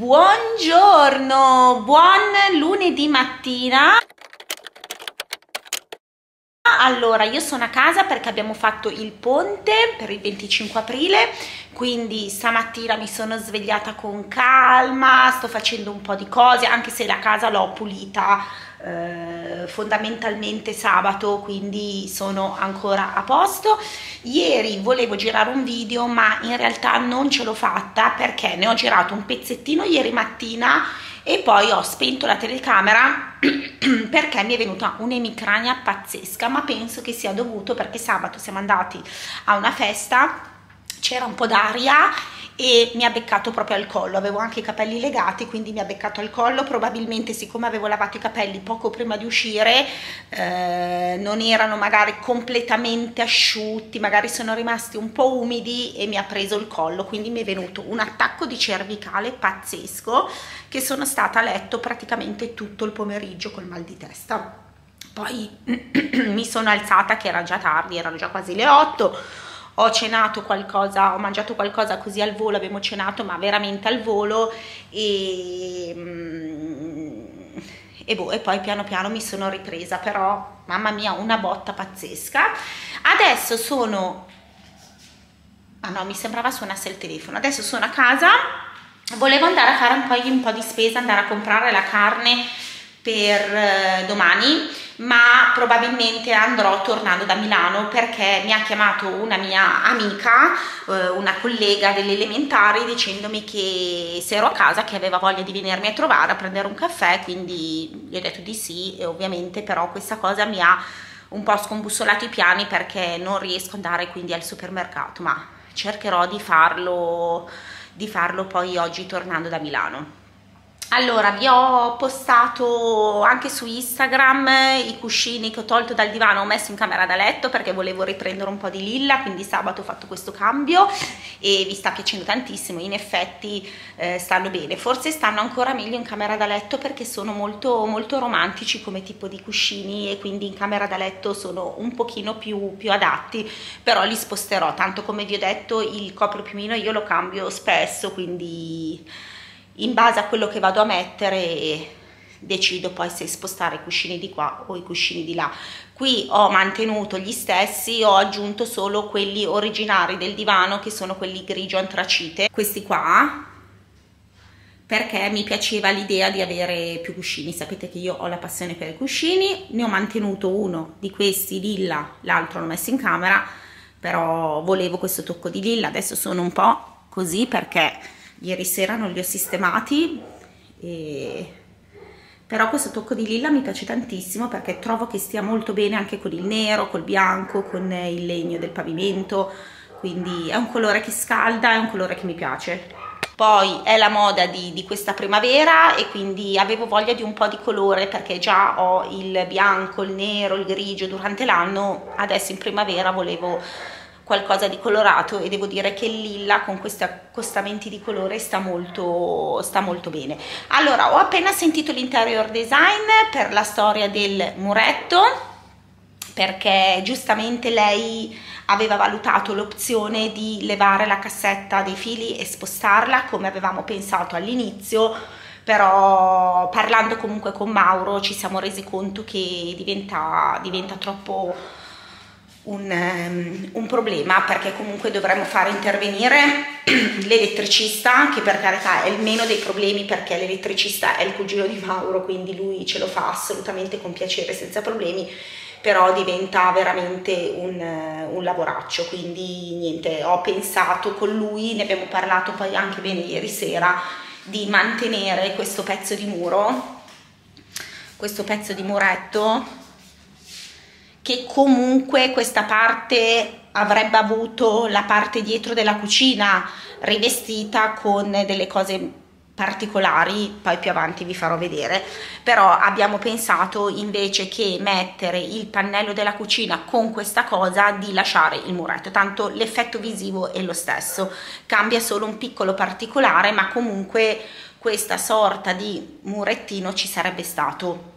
Buongiorno, buon lunedì mattina. Allora, io sono a casa perché abbiamo fatto il ponte per il 25 aprile, quindi stamattina mi sono svegliata con calma, sto facendo un po' di cose, anche se la casa l'ho pulita eh, fondamentalmente sabato, quindi sono ancora a posto. Ieri volevo girare un video, ma in realtà non ce l'ho fatta perché ne ho girato un pezzettino ieri mattina e poi ho spento la telecamera perché mi è venuta un'emicrania pazzesca ma penso che sia dovuto perché sabato siamo andati a una festa c'era un po' d'aria e mi ha beccato proprio al collo, avevo anche i capelli legati quindi mi ha beccato al collo, probabilmente siccome avevo lavato i capelli poco prima di uscire eh, non erano magari completamente asciutti, magari sono rimasti un po' umidi e mi ha preso il collo, quindi mi è venuto un attacco di cervicale pazzesco che sono stata a letto praticamente tutto il pomeriggio col mal di testa. Poi mi sono alzata che era già tardi, erano già quasi le 8 ho cenato qualcosa, ho mangiato qualcosa così al volo, abbiamo cenato ma veramente al volo e, mm, e, boh, e poi piano piano mi sono ripresa, però mamma mia una botta pazzesca. Adesso sono, ah no mi sembrava suonasse il telefono, adesso sono a casa, volevo andare a fare un po', un po di spesa, andare a comprare la carne per eh, domani ma probabilmente andrò tornando da Milano perché mi ha chiamato una mia amica, eh, una collega delle elementari dicendomi che se ero a casa che aveva voglia di venirmi a trovare a prendere un caffè quindi gli ho detto di sì e ovviamente però questa cosa mi ha un po' scombussolato i piani perché non riesco ad andare quindi al supermercato ma cercherò di farlo, di farlo poi oggi tornando da Milano. Allora, vi ho postato anche su Instagram i cuscini che ho tolto dal divano, ho messo in camera da letto perché volevo riprendere un po' di lilla, quindi sabato ho fatto questo cambio e vi sta piacendo tantissimo, in effetti eh, stanno bene, forse stanno ancora meglio in camera da letto perché sono molto, molto romantici come tipo di cuscini e quindi in camera da letto sono un pochino più, più adatti, però li sposterò, tanto come vi ho detto il copropiumino io lo cambio spesso, quindi in base a quello che vado a mettere decido poi se spostare i cuscini di qua o i cuscini di là. Qui ho mantenuto gli stessi ho aggiunto solo quelli originari del divano che sono quelli grigio antracite. Questi qua perché mi piaceva l'idea di avere più cuscini. Sapete che io ho la passione per i cuscini ne ho mantenuto uno di questi lilla l'altro l'ho messo in camera però volevo questo tocco di lilla. Adesso sono un po' così perché ieri sera non li ho sistemati e... però questo tocco di lilla mi piace tantissimo perché trovo che stia molto bene anche con il nero, col bianco, con il legno del pavimento. Quindi è un colore che scalda, è un colore che mi piace. Poi è la moda di, di, questa primavera e quindi avevo voglia di un po' di colore perché già ho il bianco, il nero, il grigio durante l'anno. Adesso in primavera volevo qualcosa di colorato e devo dire che il lilla con questi accostamenti di colore sta molto, sta molto bene. Allora, ho appena sentito l'interior design per la storia del muretto perché giustamente lei aveva valutato l'opzione di levare la cassetta dei fili e spostarla come avevamo pensato all'inizio però parlando comunque con Mauro ci siamo resi conto che diventa, diventa troppo un, um, un, problema perché comunque dovremmo fare intervenire l'elettricista che per carità è il meno dei problemi perché l'elettricista è il cugino di Mauro quindi lui ce lo fa assolutamente con piacere senza problemi però diventa veramente un, un lavoraccio. Quindi niente ho pensato con lui ne abbiamo parlato poi anche bene ieri sera di mantenere questo pezzo di muro questo pezzo di muretto che comunque questa parte avrebbe avuto la parte dietro della cucina rivestita con delle cose particolari, poi più avanti vi farò vedere, però abbiamo pensato invece che mettere il pannello della cucina con questa cosa di lasciare il muretto, tanto l'effetto visivo è lo stesso, cambia solo un piccolo particolare, ma comunque questa sorta di murettino ci sarebbe stato,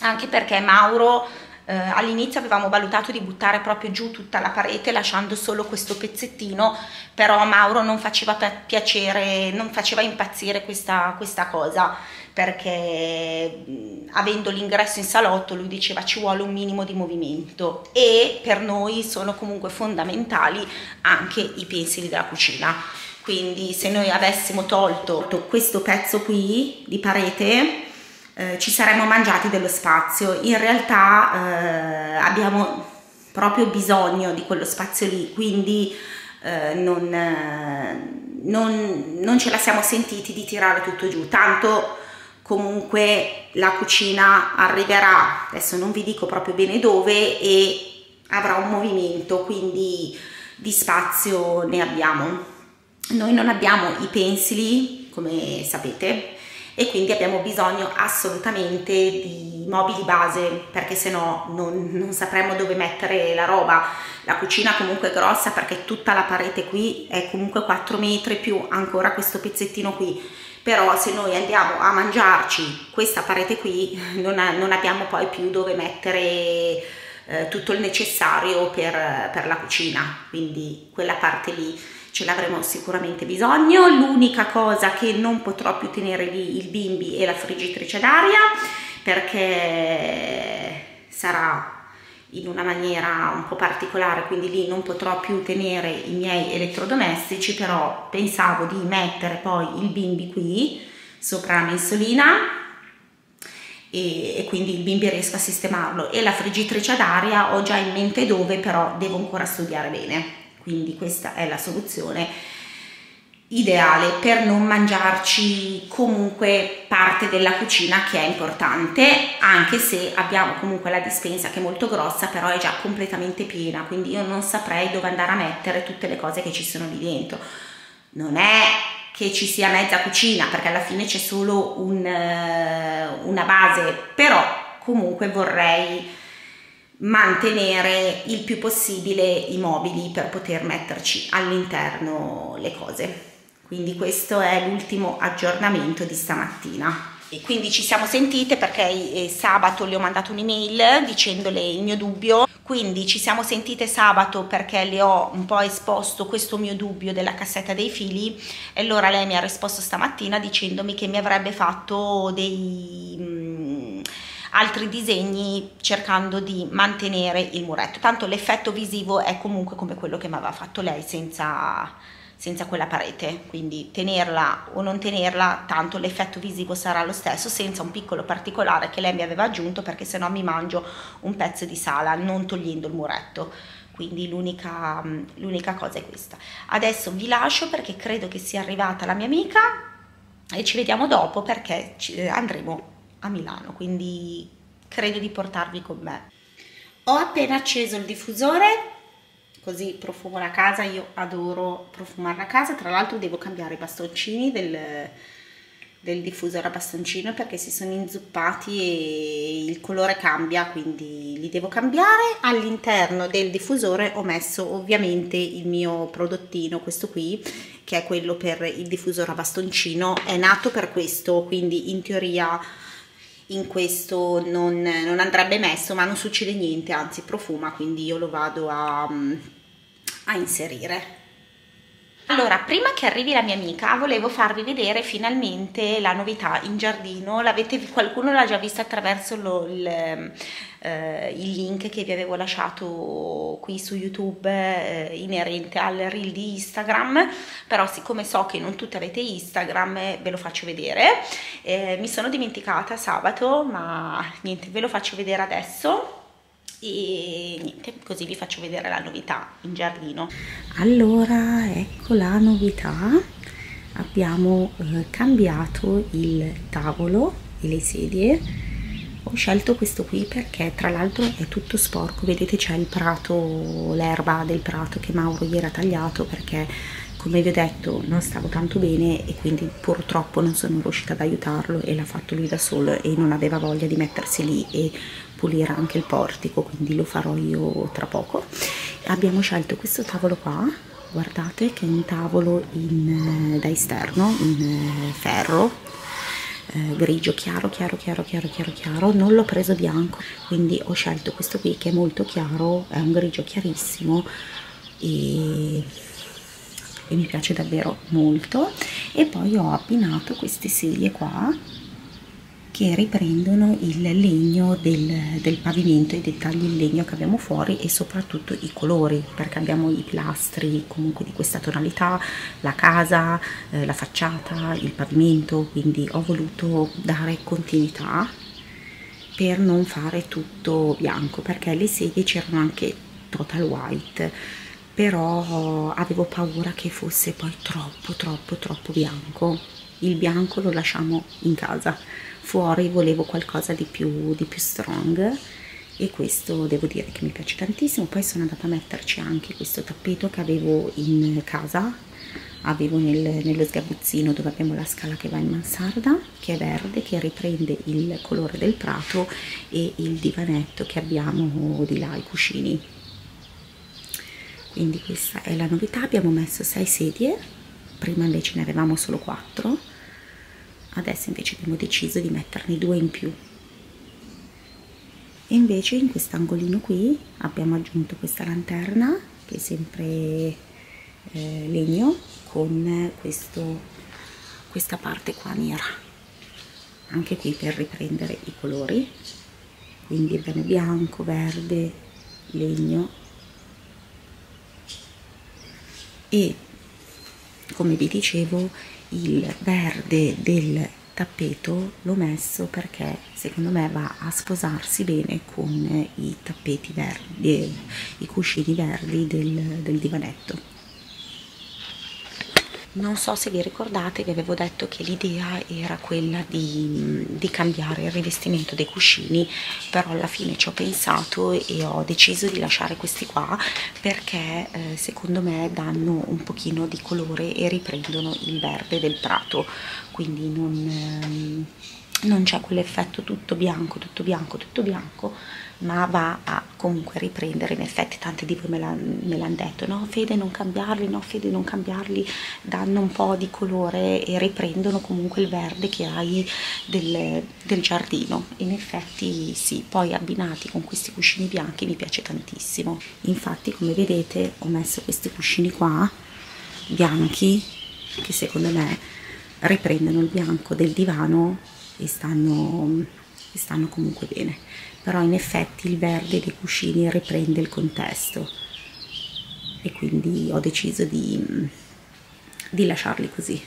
anche perché Mauro eh, all'inizio avevamo valutato di buttare proprio giù tutta la parete lasciando solo questo pezzettino, però a Mauro non faceva piacere, non faceva impazzire questa, questa cosa perché avendo l'ingresso in salotto lui diceva ci vuole un minimo di movimento e per noi sono comunque fondamentali anche i pensili della cucina. Quindi se noi avessimo tolto questo pezzo qui di parete eh, ci saremmo mangiati dello spazio in realtà eh, abbiamo proprio bisogno di quello spazio lì quindi eh, non, non, non ce la siamo sentiti di tirare tutto giù tanto comunque la cucina arriverà, adesso non vi dico proprio bene dove, e avrà un movimento, quindi di spazio ne abbiamo. Noi non abbiamo i pensili, come sapete, e quindi abbiamo bisogno assolutamente di mobili base perché se no non, non sapremo dove mettere la roba. La cucina comunque è grossa perché tutta la parete qui è comunque 4 metri più ancora questo pezzettino qui. Però se noi andiamo a mangiarci questa parete qui non, non abbiamo poi più dove mettere eh, tutto il necessario per, per la cucina. Quindi quella parte lì ce l'avremo sicuramente bisogno. L'unica cosa che non potrò più tenere lì il bimbi è la friggitrice d'aria perché sarà in una maniera un po' particolare, quindi lì non potrò più tenere i miei elettrodomestici, però pensavo di mettere poi il bimbi qui sopra la mensolina e, e quindi il bimbi riesco a sistemarlo. E la friggitrice ad aria ho già in mente dove, però devo ancora studiare bene, quindi questa è la soluzione ideale per non mangiarci comunque parte della cucina che è importante anche se abbiamo comunque la dispensa che è molto grossa però è già completamente piena. Quindi io non saprei dove andare a mettere tutte le cose che ci sono lì dentro. Non è che ci sia mezza cucina perché alla fine c'è solo un, uh, una base però comunque vorrei mantenere il più possibile i mobili per poter metterci all'interno le cose. Quindi questo è l'ultimo aggiornamento di stamattina. E quindi ci siamo sentite perché eh, sabato le ho mandato un'email dicendole il mio dubbio, quindi ci siamo sentite sabato perché le ho un po' esposto questo mio dubbio della cassetta dei fili. E allora lei mi ha risposto stamattina dicendomi che mi avrebbe fatto dei... Altri disegni cercando di mantenere il muretto tanto l'effetto visivo è comunque come quello che mi aveva fatto lei senza senza quella parete, quindi tenerla o non tenerla, tanto l'effetto visivo sarà lo stesso, senza un piccolo particolare che lei mi aveva aggiunto perché se no mi mangio un pezzo di sala non togliendo il muretto. Quindi l'unica, l'unica cosa è questa. Adesso vi lascio perché credo che sia arrivata la mia amica e ci vediamo dopo perché andremo a Milano, quindi credo di portarvi con me. Ho appena acceso il diffusore così profumo la casa, io adoro profumare la casa, tra l'altro devo cambiare i bastoncini del, del diffusore a bastoncino perché si sono inzuppati e il colore cambia quindi li devo cambiare. All'interno del diffusore ho messo ovviamente il mio prodottino questo qui che è quello per il diffusore a bastoncino. È nato per questo quindi in teoria in questo non, non, andrebbe messo ma non succede niente anzi profuma quindi io lo vado a, a inserire allora, prima che arrivi la mia amica, volevo farvi vedere finalmente la novità in giardino. Qualcuno l'ha già vista attraverso lo, il, eh, il, link che vi avevo lasciato qui su YouTube eh, inerente al reel di Instagram, però siccome so che non tutti avete Instagram, ve lo faccio vedere. Eh, mi sono dimenticata sabato, ma niente, ve lo faccio vedere adesso e niente, così vi faccio vedere la novità in giardino. Allora, ecco la novità. Abbiamo eh, cambiato il tavolo e le sedie. Ho scelto questo qui perché tra l'altro è tutto sporco, vedete c'è il prato, l'erba del prato che Mauro gli era tagliato perché come vi ho detto non stavo tanto bene e quindi purtroppo non sono riuscita ad aiutarlo e l'ha fatto lui da solo e non aveva voglia di mettersi lì e pulire anche il portico quindi lo farò io tra poco. Abbiamo scelto questo tavolo qua guardate che è un tavolo in, da esterno in eh, ferro eh, grigio chiaro chiaro chiaro chiaro chiaro chiaro. Non l'ho preso bianco quindi ho scelto questo qui che è molto chiaro è un grigio chiarissimo e, e mi piace davvero molto. E poi ho abbinato queste sedie qua che riprendono il legno del, del, pavimento, i dettagli in legno che abbiamo fuori e soprattutto i colori perché abbiamo i pilastri comunque di questa tonalità, la casa, eh, la facciata, il pavimento, quindi ho voluto dare continuità per non fare tutto bianco perché le sedie c'erano anche total white però avevo paura che fosse poi troppo troppo troppo bianco. Il bianco lo lasciamo in casa fuori volevo qualcosa di più, di più strong e questo devo dire che mi piace tantissimo. Poi sono andata a metterci anche questo tappeto che avevo in casa avevo nel, nello sgabuzzino dove abbiamo la scala che va in mansarda che è verde che riprende il colore del prato e il divanetto che abbiamo di là i cuscini. Quindi questa è la novità. Abbiamo messo 6 sedie prima invece ne avevamo solo 4 adesso invece abbiamo deciso di metterne due in più. E invece in quest'angolino qui abbiamo aggiunto questa lanterna che è sempre eh, legno con questo, questa parte qua nera. Anche qui per riprendere i colori. Quindi abbiamo bianco, verde, legno. E come vi dicevo il verde del tappeto l'ho messo perché secondo me va a sposarsi bene con i tappeti verdi, i cuscini verdi del, del divanetto non so se vi ricordate vi avevo detto che l'idea era quella di, di, cambiare il rivestimento dei cuscini però alla fine ci ho pensato e ho deciso di lasciare questi qua perché eh, secondo me danno un pochino di colore e riprendono il verde del prato. Quindi non, ehm, non c'è quell'effetto tutto bianco tutto bianco tutto bianco ma va a comunque riprendere in effetti tante di voi me l'hanno detto no Fede non cambiarli no Fede non cambiarli danno un po' di colore e riprendono comunque il verde che hai del, del giardino. In effetti sì poi abbinati con questi cuscini bianchi mi piace tantissimo. Infatti come vedete ho messo questi cuscini qua bianchi che secondo me riprendono il bianco del divano e stanno, e stanno comunque bene. Però in effetti il verde dei cuscini riprende il contesto. E quindi ho deciso di, di lasciarli così.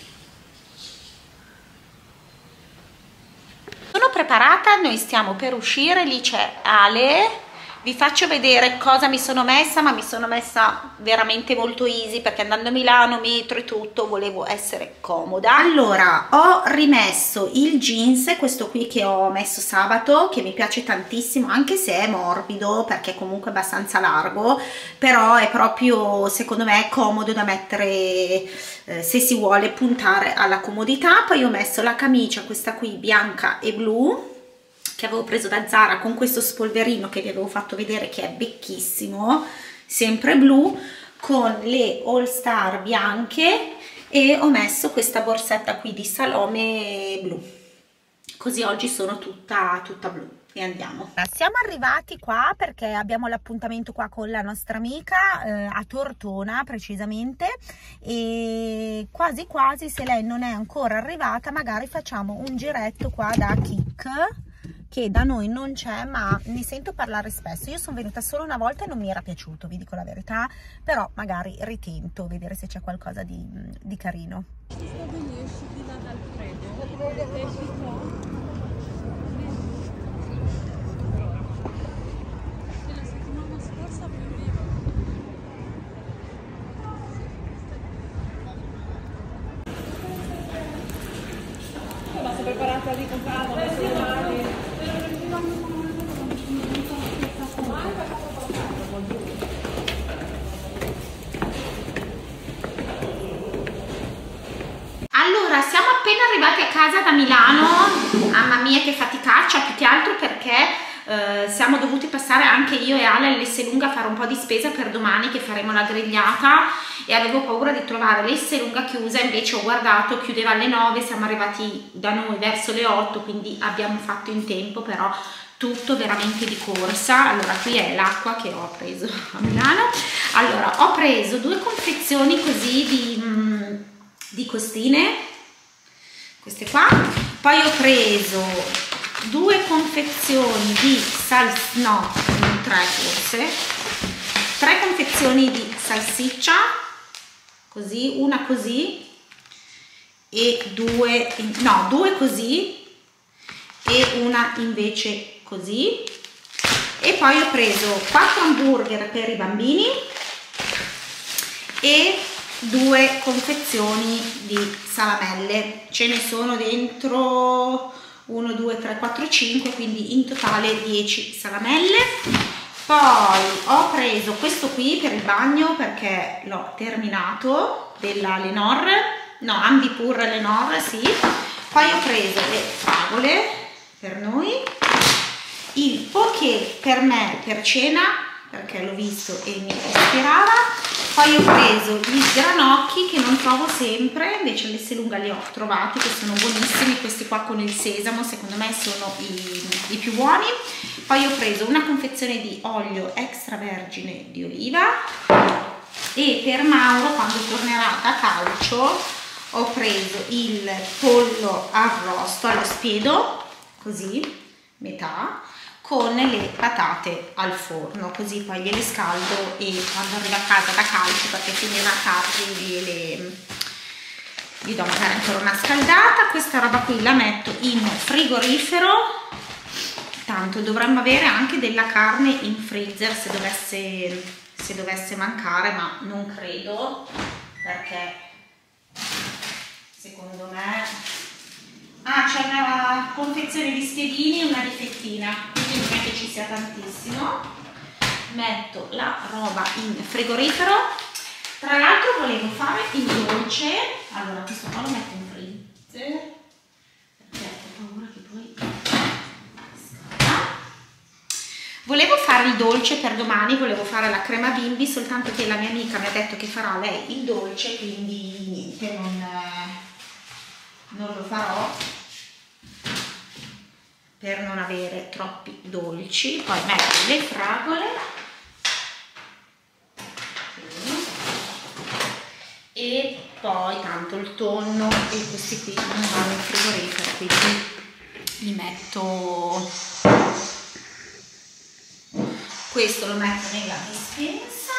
Sono preparata, noi stiamo per uscire, lì c'è Ale vi faccio vedere cosa mi sono messa ma mi sono messa veramente molto easy perché andando a Milano metro e tutto volevo essere comoda. Allora ho rimesso il jeans questo qui che ho messo sabato che mi piace tantissimo anche se è morbido perché è comunque abbastanza largo però è proprio secondo me comodo da mettere eh, se si vuole puntare alla comodità. Poi ho messo la camicia questa qui bianca e blu che avevo preso da Zara con questo spolverino che vi avevo fatto vedere che è becchissimo, sempre blu, con le All Star bianche e ho messo questa borsetta qui di Salome blu. Così oggi sono tutta, tutta blu e andiamo. Siamo arrivati qua perché abbiamo l'appuntamento qua con la nostra amica eh, a Tortona precisamente e quasi quasi se lei non è ancora arrivata magari facciamo un giretto qua da Kik che da noi non c'è ma ne sento parlare spesso. Io sono venuta solo una volta e non mi era piaciuto vi dico la verità però magari ritento vedere se c'è qualcosa di, di carino preparata di comprare allora siamo appena arrivati a casa da Milano. Mamma mia che faticaccia più che altro perché eh, siamo dovuti passare anche io e Ale all'Esselunga a fare un po' di spesa per domani che faremo la grigliata. E avevo paura di trovare l'Esselunga chiusa, invece ho guardato, chiudeva alle 9, siamo arrivati da noi verso le 8, quindi abbiamo fatto in tempo, però tutto veramente di corsa. Allora qui è l'acqua che ho preso a Milano. Allora ho preso due confezioni così di, mm, di costine queste qua. Poi ho preso due confezioni di salsiccia no tre forse. Tre confezioni di salsiccia così una così e due no due così e una invece così. E poi ho preso 4 hamburger per i bambini e due confezioni di salamelle. Ce ne sono dentro 1 2 3 4 5 quindi in totale 10 salamelle. Poi ho preso questo qui per il bagno perché l'ho terminato della Lenor. No Ambipur Lenor sì. Poi ho preso le fragole per noi. Il poké per me per cena perché l'ho visto e mi ispirava. Poi ho preso gli granocchi che non trovo sempre invece all'Esselunga li ho trovati che sono buonissimi questi qua con il sesamo secondo me sono i, i più buoni. Poi ho preso una confezione di olio extravergine di oliva e per Mauro quando tornerà da calcio ho preso il pollo arrosto allo spiedo così metà con le patate al forno così poi gliele scaldo e quando arrivo a casa da calcio perché finirà tardi gliele gli do magari ancora una scaldata. Questa roba qui la metto in frigorifero. Tanto dovremmo avere anche della carne in freezer se dovesse, se dovesse mancare ma non credo perché secondo me Ah, c'è una confezione di spiedini e una rifettina, quindi non è che ci sia tantissimo. Metto la roba in frigorifero. Tra l'altro volevo fare il dolce. Allora, questo qua lo metto in freezer. Perché ho paura che poi Volevo fare il dolce per domani, volevo fare la crema bimbi, soltanto che la mia amica mi ha detto che farà lei il dolce, quindi niente, non, non lo farò per non avere troppi dolci. Poi metto le fragole. E poi tanto il tonno. E questi qui non vanno in frigorifero quindi li metto. Questo lo metto nella dispensa.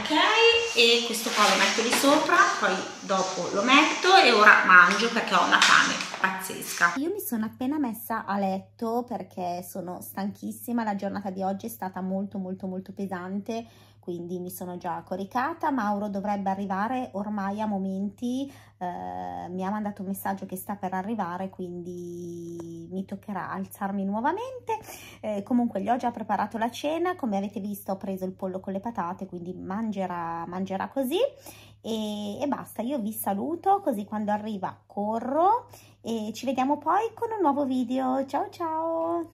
Ok? E questo qua lo metto lì sopra poi dopo lo metto e ora mangio perché ho una fame pazzesca io mi sono appena messa a letto perché sono stanchissima la giornata di oggi è stata molto molto molto pesante quindi mi sono già coricata. Mauro dovrebbe arrivare ormai a momenti, eh, mi ha mandato un messaggio che sta per arrivare, quindi mi toccherà alzarmi nuovamente. Eh, comunque gli ho già preparato la cena, come avete visto ho preso il pollo con le patate, quindi mangerà, mangerà così. E, e basta, io vi saluto così quando arriva corro e ci vediamo poi con un nuovo video. Ciao ciao!